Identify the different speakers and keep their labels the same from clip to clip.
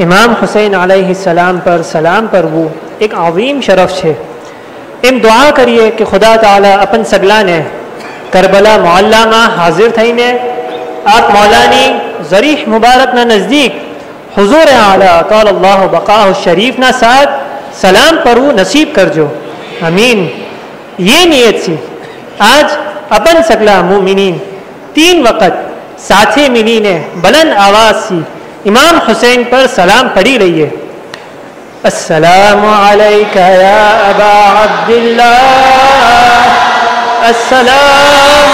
Speaker 1: इमाम हुसैन आलाम पर सलाम पर वो एक अवीम शरफ़ है इम दुआ करिए कि खुदा ताला अपन सगला ने करबला मोल्ला माँ हाजिर थी ने आप मौलानी ज़रीफ मुबारक ना नज़दीक, हजूर आला तल्ला बका शरीफ ना साथ सलाम पर वो नसीब कर जो। अमीन। ये नीयत सी, आज अपन सगला मुमिन तीन वक़्त साथी मिनी ने बुलंद आवाज़ सी। इमाम हुसैन पर सलाम पढ़ी रही है अस्सलाम अलैका या अबा अब्दुल्लाह अस्सलाम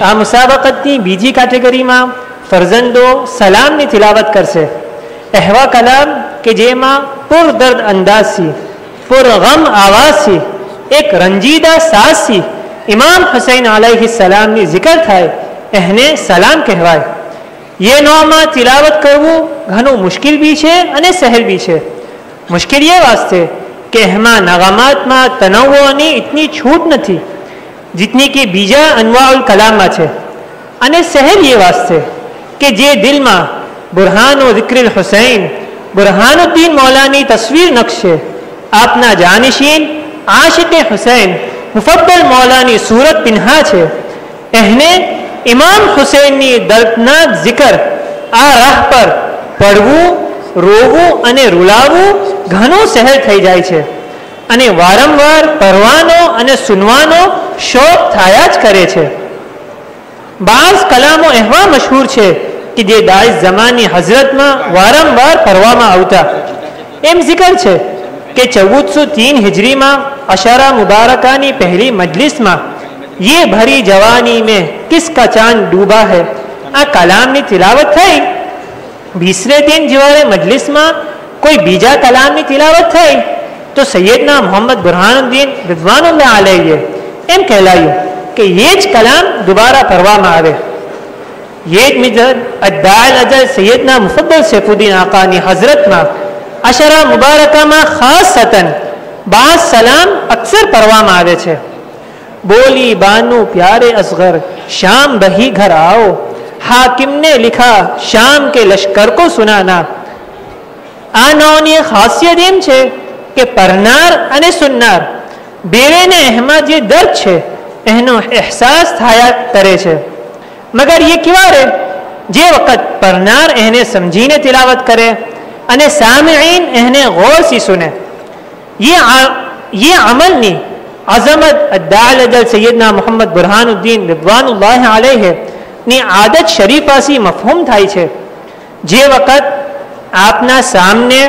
Speaker 1: આ મુસાબકતની બીજી કેટેગરીમાં ફરજંદો સલામની તિલાવત કરશે એહવા કલામ કે જેમાં પુરદર્દ અંદાજથી પુરગમ આવાજથી એક રંજીદા સાસથી ઇમામ હુસૈન આલૈહિ સલામની જિકર થાય એને સલામ કહેવાય ये નોમાં તિલાવત કરવું ઘણું મુશ્કેલ બી છે અને સહેલ બી છે મુશ્કેલ એ વાસ્તે કે એમાં નગામાતમાં તનવોની ઇતની છૂટ નથી જીતની કે બીજા અનવાઉલ કલામમાં છે અને સહેલ એ વાસ્તે કે જે દિલમાં બુરહાન ઓ જિક્રિલ હુસૈન બુરહાનુદ્દીન મૌલાની તસવીર નકશે આપના જાનશીન આશિકે હુસૈન મુફદ્દલ મૌલાની સુરત પિન્હા છે એહને ઇમામ હુસૈનની દર્દનાક જિકર આ રાહ પર પડવું રોવું અને રૂલાવવું ઘણું સહેલ થઈ જાય છે અને વારંવાર પઢવાનો અને સુનવાનો શોખ થયા જ કરે છે બાઝ કલામો એવા મશહૂર છે કે જે દાઈશ જમાની હઝરતમાં વારંવાર ફરવામાં આવતા એમ જિકર છે કે ચૌદસો તીન હિજરીમાં અશારા મુબારકાની પહેલી મજલિસમાં યે ભરી જવાની મેં કિસકા ચાંદ ડૂબા હૈ આ કલામની તિલાવત થઈ બીસરે દિન જ્યારે મજલિસમાં કોઈ બીજા કલામની તિલાવત થઈ તો સૈયદના મોહમ્મદ બુરહાનુદ્દીન રિઝવાનુલ્લાહ આલહીએ એમ કહેલાયું કે એ જ કલામ દુબારા કરવામાં આવે એ જ મિજર અદાલ અજર સૈયદના મુફદ્દલ સૈફુદ્દીન આકાની હઝરતમાં અશરા મુબારકામાં ખાસ સતન બાદ સલામ અક્સર કરવામાં આવે છે બોલી બાનુ પ્યારે અસગર શામ બહી ઘર આવો हाकिम ने लिखा शाम के लश्कर को सुनाना આ નાઓની ખાસિયત એમ છે કે પરનાર અને સુનનાર બેવેને એમાં જે દર્દ છે એનો અહેસાસ થયા કરે છે મગર એ કેવા રે જે વખત પરનાર એને સમજીને તિલાવત કરે અને સામઈન એને ગૌરથી સુને ये ये अमलनी अजमत अद्दाल अजल सैदना मोहम्मद बुरहानुद्दीन रिदवानुल्लाह अलैहि ની આદત શરીફાસી મફહૂમ થાય છે જે વખત આપના સામને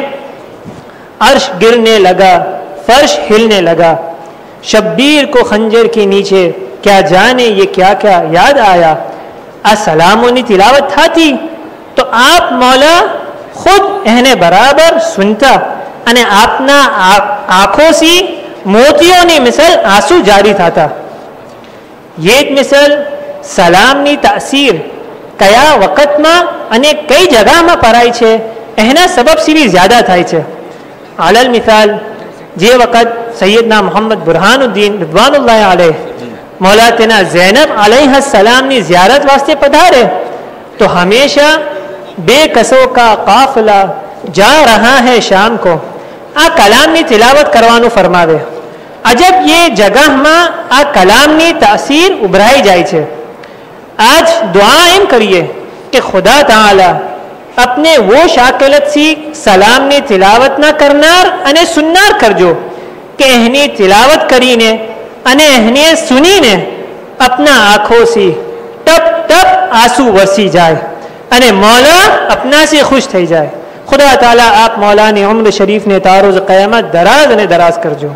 Speaker 1: अर्श गिरने लगा फर्श हिलने लगा शब्बीर को खंजर के नीचे क्या जाने ये क्या क्या याद आया આ સલામોની તિલાવત થતી તો આપ મૌલા ખુદ એને બરાબર સુનતા અને આપના આંખોથી મોતીઓની મિસલ આંસુ જારી થતા ये જ મિસલ સલામની તાસીર કયા વખતમાં અને કઈ જગામાં પરાય છે એના સબબ સીવી જ્યાદા થાય છે આલલ મિસાલ જે વખત સૈયદના મોહમ્મદ બુરહાનુદ્દીન રિદવાનુલ્લાહ આલેહ मौला तेना जैनब सलामनी जियारत वास्ते पधारे तो हमेशा बेकसों का काफिला जा रहा है शाम को આ કલામની તિલાવત કરવાનું ફરમાવે અજબ ये જગહમાં આ કલામની તાસીર ઉભરાઈ જાય છે આજ દુઆ એમ કરીએ કે ખુદા તાલા अपने वो शाकिलत सी સલામની તિલાવત ના કરનાર અને સુનનાર કરજો કે એની તિલાવત કરીને અને એને સુનીને અપના આંખોથી ટપ ટપ આંસુ વસી જાય અને મૌલા અપનાથી ખુશ થઈ જાય ખુદા તાલા આપ મૌલાની ઉમર શરીફને તારોજ કયામત દરાજ અને દરાજ કરજો